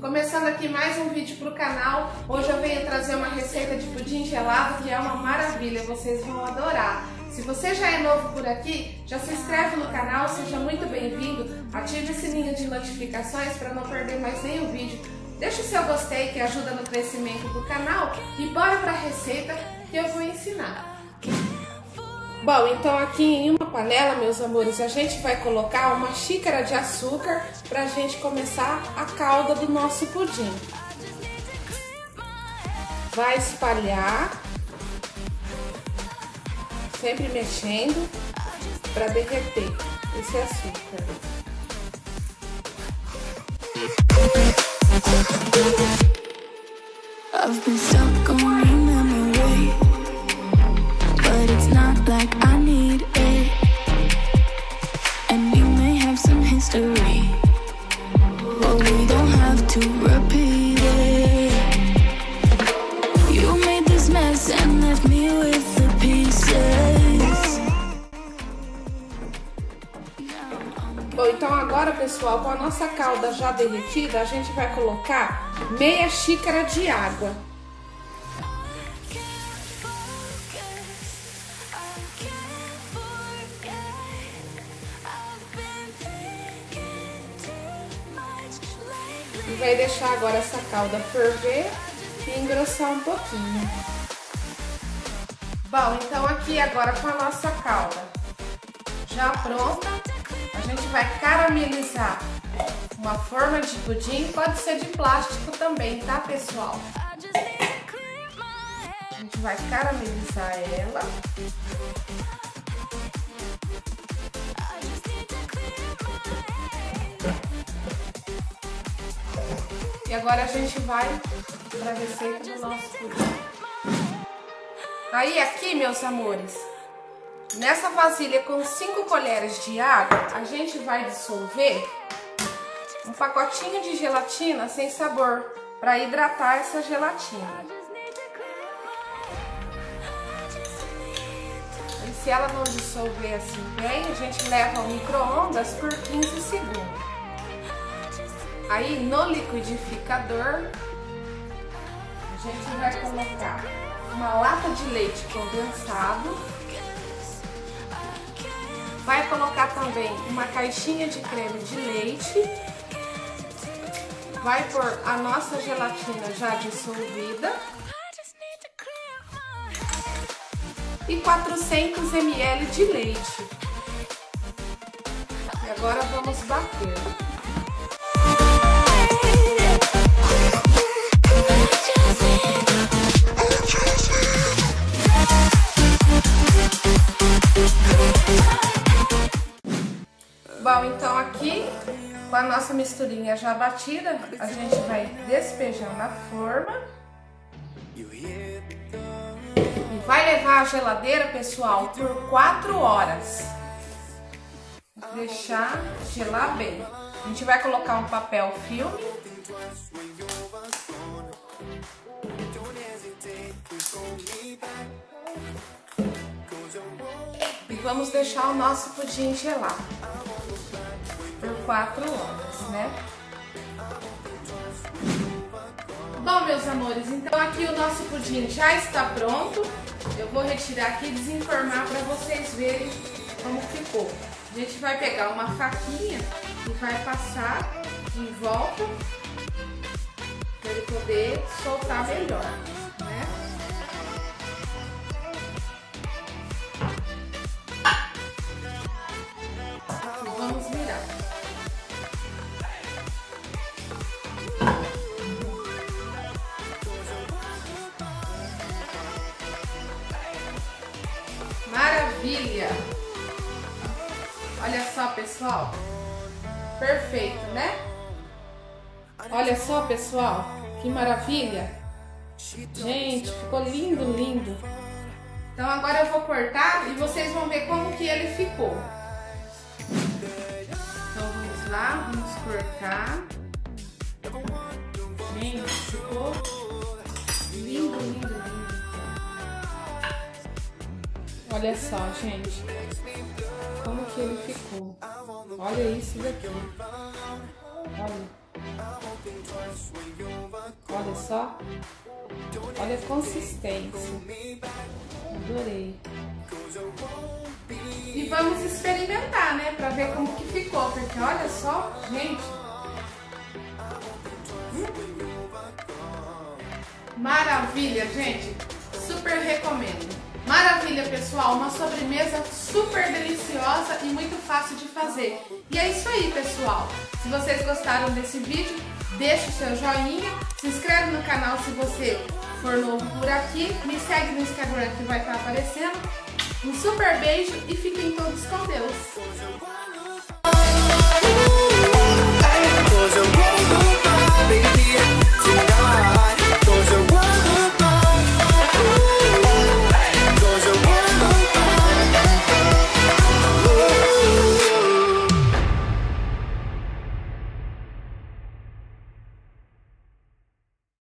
Começando aqui mais um vídeo pro canal. Hoje eu venho trazer uma receita de pudim gelado que é uma maravilha, vocês vão adorar. Se você já é novo por aqui, já se inscreve no canal, seja muito bem-vindo. Ative o sininho de notificações para não perder mais nenhum vídeo. Deixa o seu gostei que ajuda no crescimento do canal e bora para a receita que eu vou ensinar. Bom, então aqui em uma panela, meus amores, a gente vai colocar uma xícara de açúcar para a gente começar a calda do nosso pudim. Vai espalhar, sempre mexendo para derreter esse açúcar. I've been stuck on your memory, but it's not like I need it. And we may have some history, but we don't have to então agora, pessoal, com a nossa calda já derretida, a gente vai colocar meia xícara de água. E vai deixar agora essa calda ferver e engrossar um pouquinho. Bom, então aqui agora com a nossa calda já pronta, a gente vai caramelizar uma forma de pudim, pode ser de plástico também, tá pessoal? A gente vai caramelizar ela. E agora a gente vai para a receita do nosso pudim. Aí aqui, meus amores, nessa vasilha com 5 colheres de água, a gente vai dissolver um pacotinho de gelatina sem sabor para hidratar essa gelatina. E se ela não dissolver assim bem, a gente leva ao micro-ondas por 15 segundos. Aí no liquidificador, a gente vai colocar uma lata de leite condensado. Vai colocar também uma caixinha de creme de leite. Vai pôr a nossa gelatina já dissolvida. E 400 ml de leite. E agora vamos bater. Bom, então aqui com a nossa misturinha já batida, a gente vai despejar na forma. E vai levar a geladeira, pessoal, por 4 horas. Deixar gelar bem. A gente vai colocar um papel filme. E vamos deixar o nosso pudim gelar 4 horas, né? Bom, meus amores, então aqui o nosso pudim já está pronto. Eu vou retirar aqui e desenformar para vocês verem como ficou. A gente vai pegar uma faquinha e vai passar em volta para ele poder soltar melhor, Olha só, pessoal. Perfeito, né? Olha só, pessoal. Que maravilha. Gente, ficou lindo, lindo. Então agora eu vou cortar e vocês vão ver como que ele ficou. Então vamos lá, vamos cortar. Gente, ficou lindo, lindo, Olha só, gente. Como que ele ficou. Olha isso daqui. Olha. Olha só. Olha a consistência. Adorei. E vamos experimentar, né? Pra ver como que ficou. Porque olha só, gente. Hum. Maravilha, gente. Super recomendo. Maravilha, pessoal. Uma sobremesa super deliciosa e muito fácil de fazer. E é isso aí, pessoal. Se vocês gostaram desse vídeo, deixa o seu joinha, se inscreve no canal se você for novo por aqui, me segue no Instagram que vai estar aparecendo. Um super beijo e Deus.